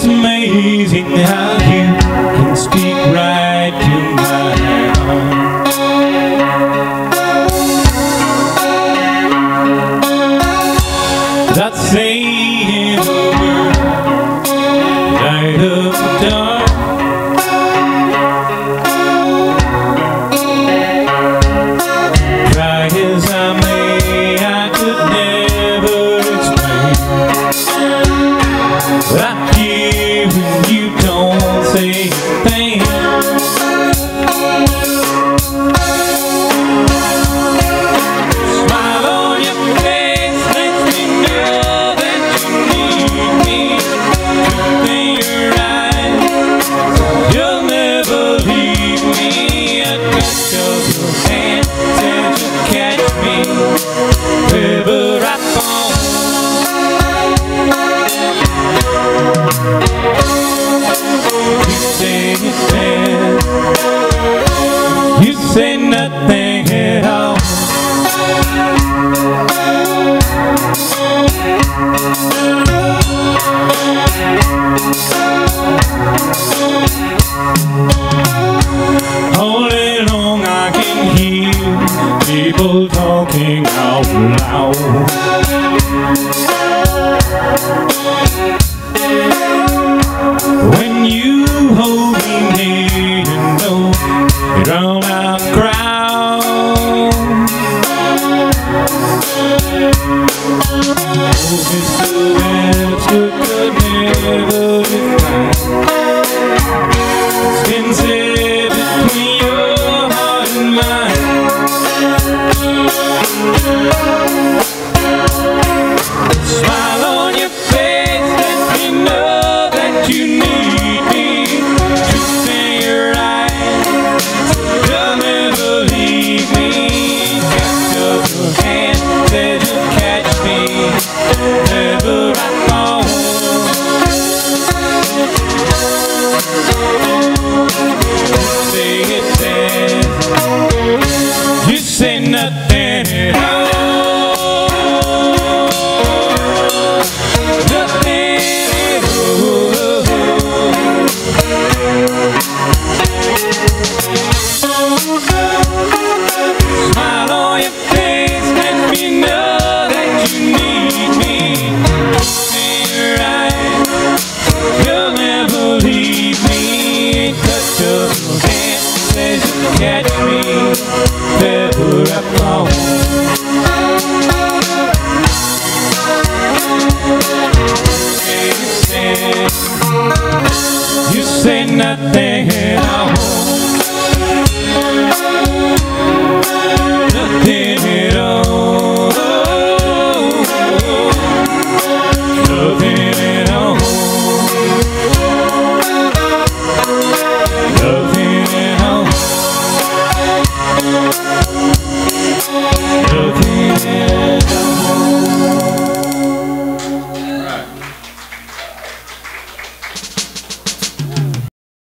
It's amazing how you can speak right to my heart. That same people talking out loud. When you hold me near and know you drown out the crowd. Oh, sister, nothing at all.